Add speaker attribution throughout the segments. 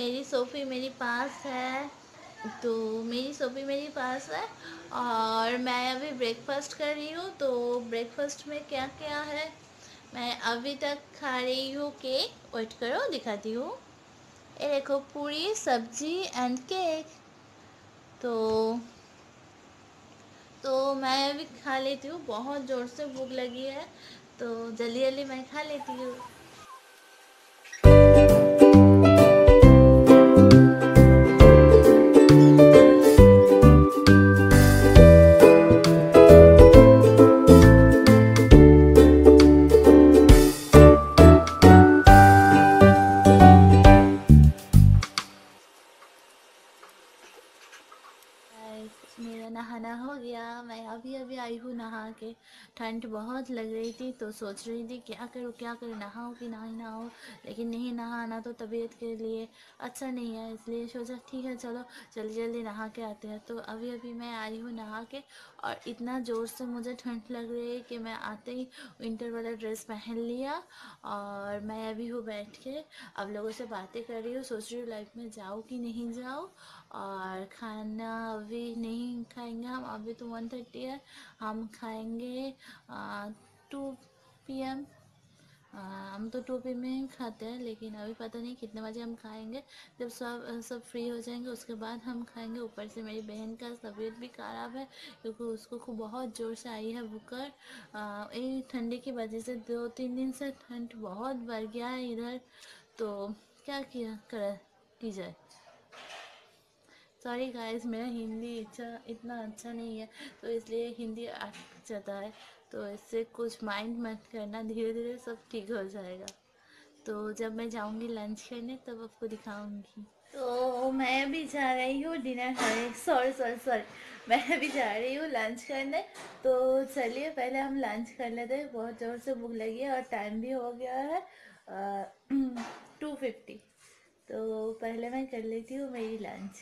Speaker 1: मेरी सोफ़ी मेरे पास है। तो मेरी सोफ़ी मेरे पास है और मैं अभी ब्रेकफास्ट कर रही हूँ। तो ब्रेकफास्ट में क्या क्या है? मैं अभी तक खा रही हूँ केक वेट करो, दिखाती हूँ। ये देखो पूरी सब्ज़ी एंड केक तो तो मैं अभी खा लेती हूँ। बहुत ज़ोर से भूख लगी है। तो जल्दी जल्दी मैं खा लेती हूँ। हो, मैं अभी अभी आई हूँ नहा के। ठंड बहुत लग रही थी तो सोच रही थी क्या करूँ क्या करूँ नहाओ कि नहीं नहाओ लेकिन नहीं नहाना तो तबीयत के लिए अच्छा नहीं है, इसलिए सोचा ठीक है, चलो, जल्दी जल्दी नहा के आते हैं। तो अभी अभी मैं आई हूँ नहा के, और इतना ज़ोर से मुझे ठंड लग रही है कि मैं आते ही विंटर वाला ड्रेस पहन लिया, और मैं अभी हूँ बैठ के। अब लोगों से बातें कर रही हूँ, सोच रही हूँ लाइफ में जाऊँ कि नहीं जाऊँ, और खाना अभी खाएँगे, हम अभी तो वन थर्टी है, हम खाएँगे टू पी एम हम तो टू पी में खाते हैं, लेकिन अभी पता नहीं कितने बजे हम खाएँगे। जब सब सब फ्री हो जाएँगे, उसके बाद हम खाएँगे। ऊपर से मेरी बहन का तबीयत भी ख़राब है, क्योंकि उसको खूब बहुत ज़ोर से आई है बुकर ये ठंडी की वजह से दो तीन दिन से ठंड बहुत बढ़ गया है इधर। तो क्या किया, कर की जाए सॉरी गाइस मेरा हिंदी अच्छा इतना अच्छा नहीं है तो इसलिए हिंदी आ जाता है तो इससे कुछ माइंड मत करना धीरे धीरे सब ठीक हो जाएगा। तो जब मैं जाऊँगी लंच करने, तब आपको दिखाऊँगी। तो मैं भी जा रही हूँ डिनर करने। सॉरी सॉरी सॉरी मैं भी जा रही हूँ लंच करने। तो चलिए, पहले हम लंच कर लेते हैं। बहुत ज़ोर से भूख लगी है और टाइम भी हो गया है। टू फिफ्टी तो पहले मैं कर लेती हूँ मेरी लंच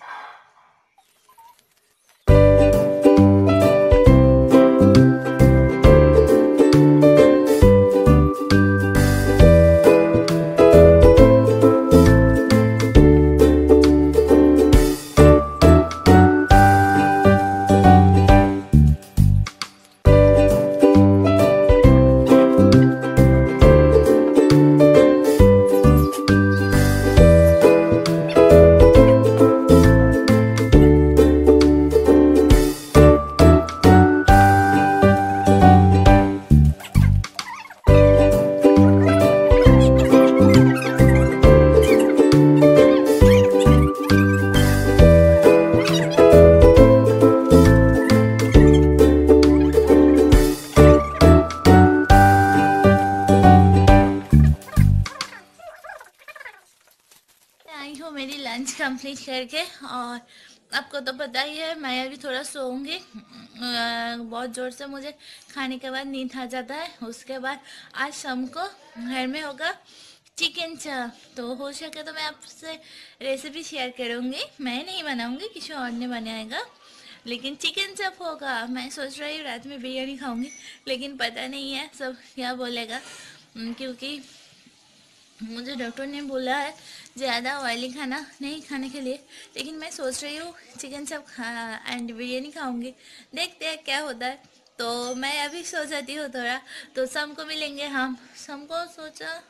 Speaker 1: करके और आपको तो पता ही है, मैं अभी थोड़ा सोऊँगी। बहुत ज़ोर से मुझे खाने के बाद नींद आ जाता है। उसके बाद आज शाम को घर में होगा चिकन चाप। तो हो सके तो मैं आपसे रेसिपी शेयर करूँगी। मैं नहीं बनाऊँगी, किसी और ने बनाएगा। लेकिन चिकन चाप होगा। मैं सोच रही हूँ रात में बिरयानी खाऊँगी, लेकिन पता नहीं है सब क्या बोलेगा। क्योंकि मुझे डॉक्टर ने बोला है ज़्यादा ऑयली खाना नहीं खाने के लिए लेकिन मैं सोच रही हूँ चिकन सब खा एंड बिरयानी खाऊँगी। देखते हैं क्या होता है। तो मैं अभी सो जाती हूँ थोड़ा। तो शाम को मिलेंगे हम। शाम को सोचा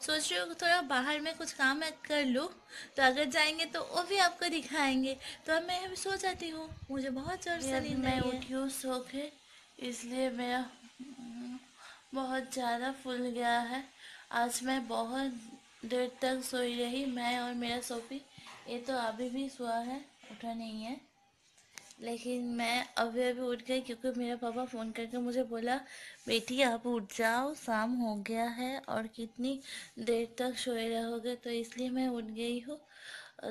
Speaker 1: सोच रही हूँ थोड़ा बाहर में कुछ काम है कर लूँ। तो अगर जाएँगे तो वो भी आपको दिखाएँगे। तो अब मैं अभी सो जाती हूँ। मुझे बहुत ज़ोर से नींद मैं उठी हूँ सो के इसलिए मेरा बहुत ज़्यादा फूल गया है। आज मैं बहुत देर तक सोई रही, मैं और मेरा सोफ़ी। ये तो अभी भी सोआ है, उठा नहीं है। लेकिन मैं अभी अभी उठ गई क्योंकि मेरा पापा फ़ोन करके मुझे बोला, बेटी, आप उठ जाओ, शाम हो गया है और कितनी देर तक सोए रहोगे? तो इसलिए मैं उठ गई हूँ।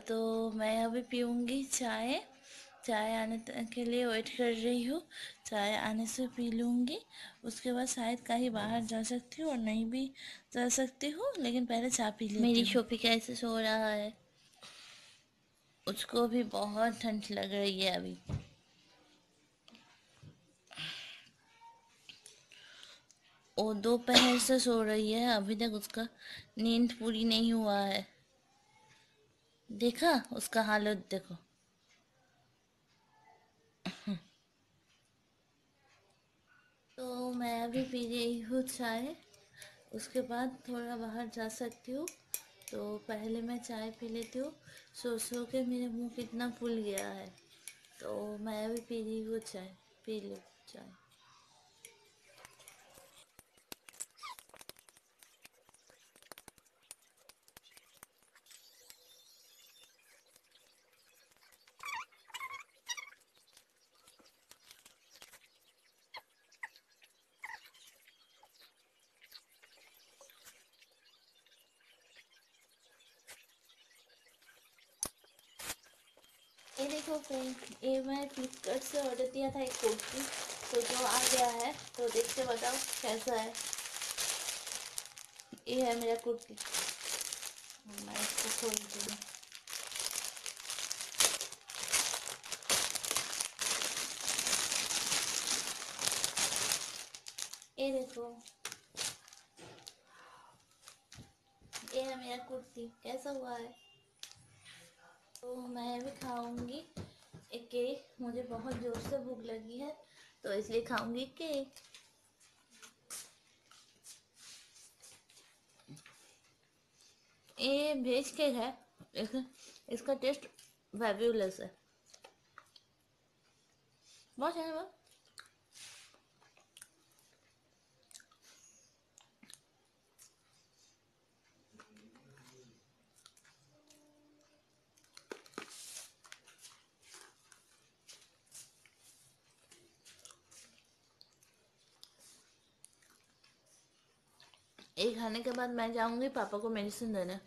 Speaker 1: तो मैं अभी पीऊँगी चाय। चाय आने के लिए वेट कर रही हूँ। चाय आने से पी लूँगी उसके बाद शायद कहीं बाहर जा सकती हूँ और नहीं भी जा सकती हूँ लेकिन पहले चाय पी ली मेरी शोपी कैसे सो रहा है? उसको भी बहुत ठंड लग रही है अभी। वो दोपहर से सो रही है। अभी तक उसका नींद पूरी नहीं हुआ है। देखा? उसका हालत देखो। तो मैं अभी पी रही हूँ चाय। उसके बाद थोड़ा बाहर जा सकती हूँ। तो पहले मैं चाय पी लेती हूँ। सो सो के मेरे मुँह कितना फूल गया है। तो मैं अभी पी रही हूँ चाय, पी लूँ चाय ये देखो फ्रेंड ये मैं फ्लिपकार्ट से ऑर्डर दिया था एक कुर्ती तो जो आ गया है तो देख के बताओ कैसा है। ये है मेरा कुर्ती। मैं इसको खोलती हूँ। ये देखो। ये है मेरा कुर्ती। कैसा हुआ है? तो मैं भी खाऊँगी। केक मुझे बहुत ज़ोर से भूख लगी है तो इसलिए खाऊँगी केक। ये भेज केक है इसका टेस्ट वेब्यूलेस है। बहुत है वो? ये खाने के बाद मैं जाऊँगी पापा को मेडिसिन देने।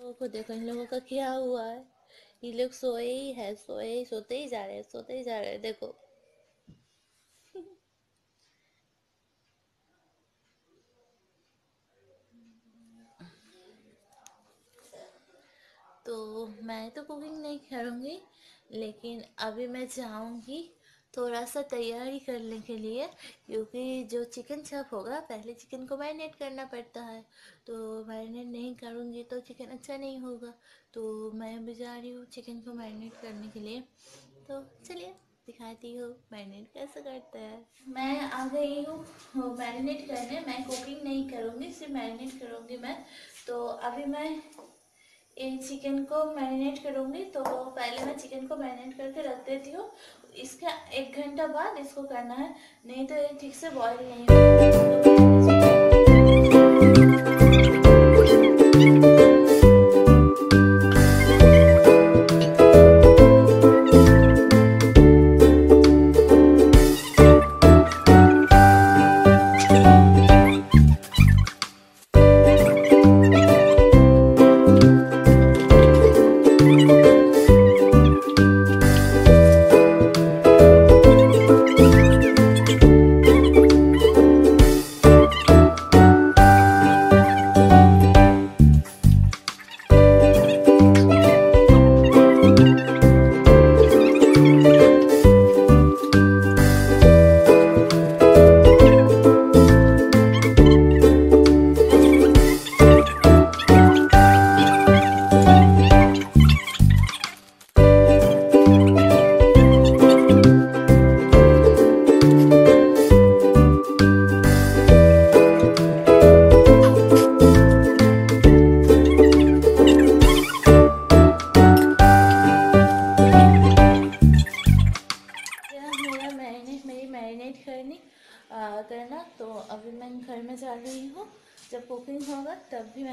Speaker 1: लोगों को देखो, इन लोगों का क्या हुआ है? ये लोग सोए ही है, सोए ही, सोते ही जा रहे हैं, सोते ही जा रहे हैं, देखो। तो मैं तो कुकिंग नहीं करूँगी, लेकिन अभी मैं जाऊँगी थोड़ा सा तैयारी करने के लिए, क्योंकि जो चिकन चप होगा, पहले चिकन को मैरिनेट करना पड़ता है। तो मैरिनेट नहीं करूँगी तो चिकन अच्छा नहीं होगा। तो मैं अभी जा रही हूँ चिकन को मैरिनेट करने के लिए। तो चलिए, दिखाती हूँ मैरिनेट कैसे करते हैं। मैं आ गई हूँ मैरिनेट करने। मैं कुकिंग नहीं करूँगी, सिर्फ़ मैरिनेट करूँगी मैं। तो अभी मैं ये चिकन को मैरिनेट करूँगी। तो पहले मैं चिकन को मैरिनेट करके रख देती हूँ। इसका एक घंटा बाद इसको करना है, नहीं तो ये ठीक से बॉईल नहीं होगा।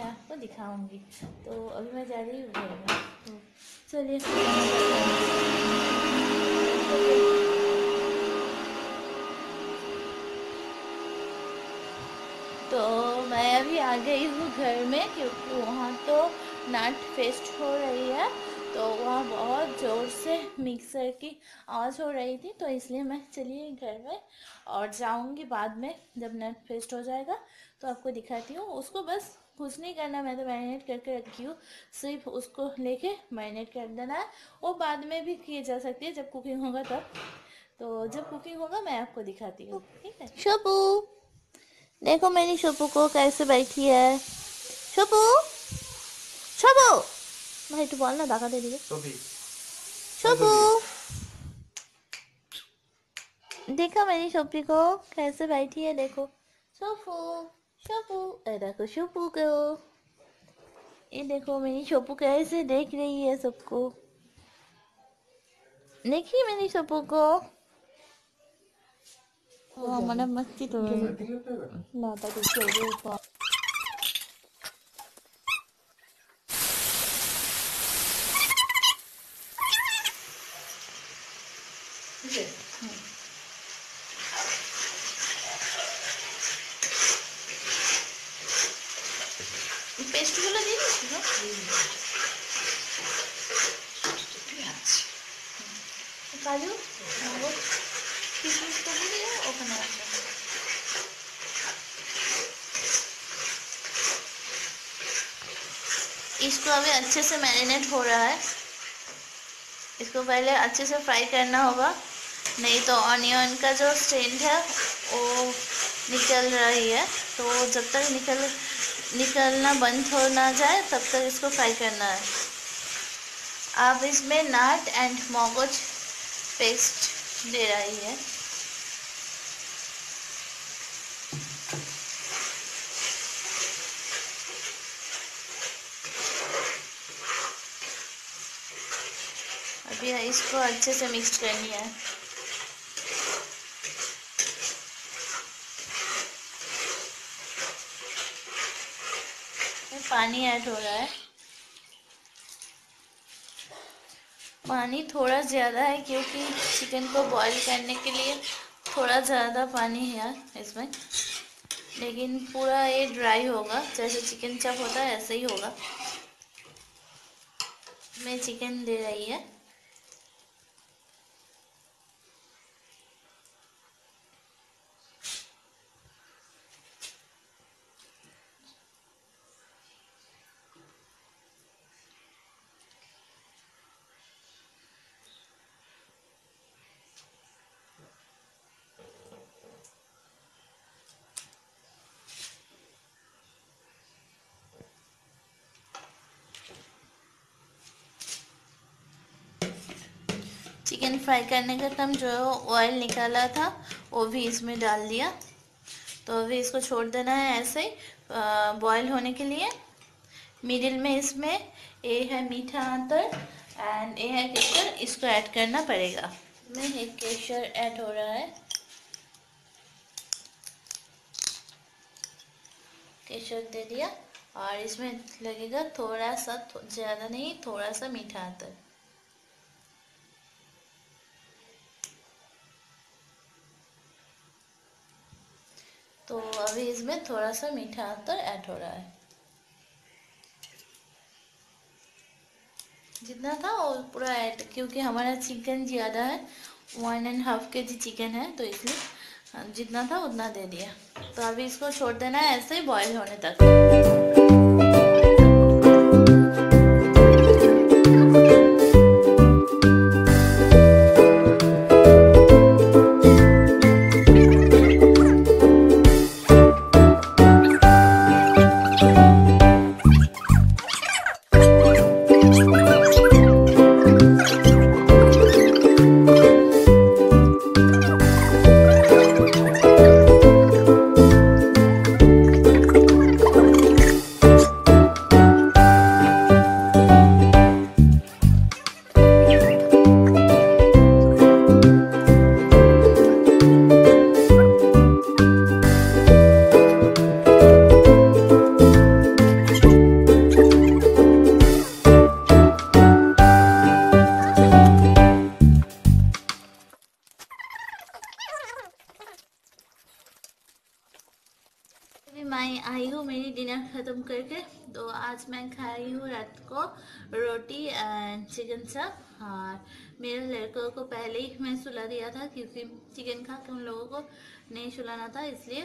Speaker 1: मैं आपको दिखाऊँगी। तो अभी मैं जा रही हूँ। तो चलिए। तो मैं अभी आ गई हूँ घर में, क्योंकि वहाँ तो नाट फेस्ट हो रही है। तो वहाँ बहुत ज़ोर से मिक्सर की आवाज़ हो रही थी तो इसलिए मैं चलिए घर में और जाऊँगी बाद में जब नट फेस्ट हो जाएगा तो आपको दिखाती हूँ। उसको बस कुछ नहीं करना मैं तो मैरिनेट करके रखी हूँ सिर्फ़ उसको लेके मैरिनेट कर देना है। वो बाद में भी किए जा सकती है जब कुकिंग होगा तब। तो जब कुकिंग होगा मैं आपको दिखाती हूँ ठीक है? शोपू देखो मेरी शोपू को कैसे बैठी है। शोपू शोपू भाई तू बोल ना दागा दे दिए शोपू देखो मेरी शोपी को कैसे बैठी है देखो। शोपू शोपू ए देखो शोपू को। ये देखो मेरी शोपू कैसे देख रही है सबको। देखिए मेरी शोपू को? हमारा मस्ती तो ना कुछ इसको अभी अच्छे से मैरिनेट हो रहा है। इसको पहले अच्छे से फ्राई करना होगा। नहीं तो ऑनियन का जो स्टेंट है, वो निकल रही है। तो जब तक निकल, निकलना बंद हो ना जाए, तब तक इसको फ्राई करना है। आप इसमें नाट एंड मोगज पेस्ट दे रही है। अभी इसको अच्छे से मिक्स करनी है। पानी ऐड हो रहा है। पानी थोड़ा ज़्यादा है क्योंकि चिकन को बॉईल करने के लिए थोड़ा ज़्यादा पानी है इसमें। लेकिन पूरा ये ड्राई होगा, जैसे चिकन चप होता है, ऐसे ही होगा। मैं चिकन दे रही है। चिकन फ्राई करने का तम जो ऑयल निकाला था, वो भी इसमें डाल दिया। तो अभी इसको छोड़ देना है ऐसे ही बॉईल होने के लिए। मिडिल में इसमें ए है मीठा आंतर एंड ए है केसर, इसको ऐड करना पड़ेगा। में एक केसर ऐड हो रहा है। केसर दे दिया और इसमें लगेगा थोड़ा सा ज़्यादा नहीं, थोड़ा सा मीठा आंतर। तो अभी इसमें थोड़ा सा मीठा अतर ऐड हो रहा है। जितना था वो पूरा ऐड, क्योंकि हमारा चिकन ज़्यादा है वन एंड हाफ़ के जी चिकन है तो इसलिए जितना था उतना दे दिया। तो अभी इसको छोड़ देना है, ऐसे ही बॉयल होने तक। ख़त्म करके। तो आज मैं खा रही हूँ रात को रोटी एंड चिकन सब। और मेरे लड़कों को पहले ही मैं सुला दिया था क्योंकि चिकन खा के उन लोगों को नहीं सुलाना था इसलिए।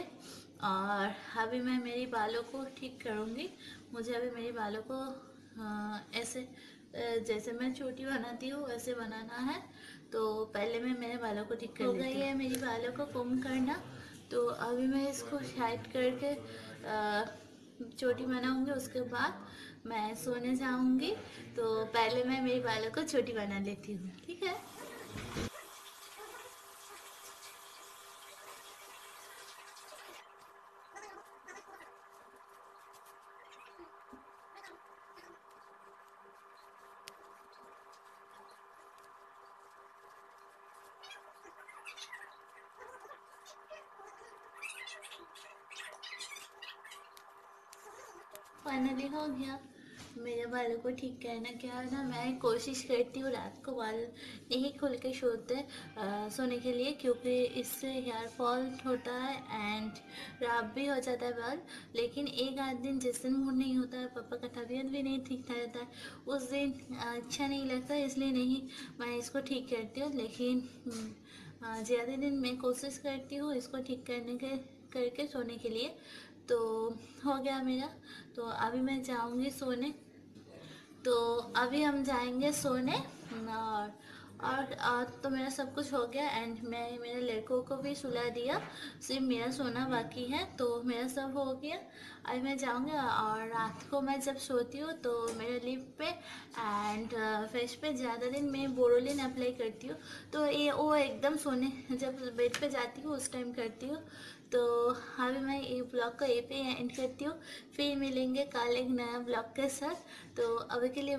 Speaker 1: और अभी मैं मेरी बालों को ठीक करूँगी। मुझे अभी मेरी बालों को आ, ऐसे जैसे मैं छोटी बनाती हूँ वैसे बनाना है। तो पहले मैं मेरे बालों को ठीक कर हो गई है मेरी बालों को कम करना। तो अभी मैं इसको शाइट करके छोटी बनाऊँगी, उसके बाद मैं सोने जाऊँगी। तो पहले मैं मेरी बालों को छोटी बना लेती हूँ, ठीक है? फाइनली हो गया। मेरे बालों को ठीक करना क्या है ना, मैं कोशिश करती हूँ रात को बाल नहीं खुल के सोते सोने के लिए, क्योंकि इससे हेयर फॉल होता है एंड खराब भी हो जाता है बाल। लेकिन एक आध दिन जिस दिन मूड नहीं होता है, पापा का तबीयत भी नहीं ठीक था रहता है, उस दिन अच्छा नहीं लगता, इसलिए नहीं मैं इसको ठीक करती हूँ। लेकिन ज़्यादा दिन मैं कोशिश करती हूँ इसको ठीक करने के, करके सोने के लिए। तो हो गया मेरा। तो अभी मैं जाऊँगी सोने। तो अभी हम जाएँगे सोने और और, तो मेरा सब कुछ हो गया। एंड मैं मेरे लड़कों को भी सुला दिया। सिर्फ़ मेरा सोना बाकी है तो मेरा सब हो गया। अभी मैं जाऊँगी और रात को मैं जब सोती हूँ तो मेरे लिप पे एंड फेस पे ज़्यादा दिन मैं बोरोलिन अप्लाई करती हूँ। तो ये वो एकदम सोने जब बेड पे जाती हूँ उस टाइम करती हूँ। तो अभी मैं ये ब्लॉग को ये पे एंड करती हूँ। फिर मिलेंगे कल एक नया ब्लॉग के साथ। तो अभी के लिए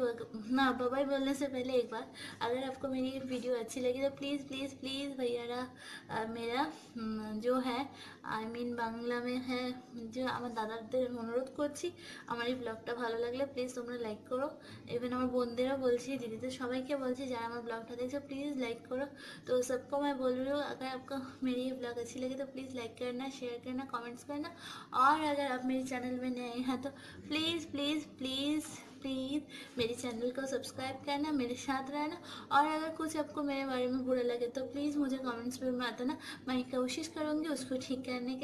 Speaker 1: ना बाबाई बोलने से पहले एक बार अगर आपको मेरी वीडियो अच्छी लगी तो प्लीज़ प्लीज़ प्लीज़ भैया मेरा जो है आई मीन বাংলা में है जो আমার দাদাদের অনুরোধ করছি আমার এই ব্লগটা ভালো লাগলে প্লিজ তোমরা লাইক করো ইভেন আমার বোনদেরও বলছি দিদিদের সবাইকে বলছি যারা আমার ব্লগটা দেখছো प्लीज़ लाइक करो तो सबको मैं बोल रही हूँ अगर आपको मेरी ये ब्लॉग अच्छी लगी तो प्लीज़ लाइक करना शेयर करना कमेंट्स करना और अगर आप मेरे चैनल में नए हैं तो प्लीज़ प्लीज़ प्लीज़ प्लीज़ मेरे चैनल को सब्सक्राइब करना, मेरे साथ रहना और अगर कुछ आपको मेरे बारे में बुरा लगे तो प्लीज़ मुझे कमेंट्स में बताना। मैं कोशिश करूँगी उसको ठीक करने के लिए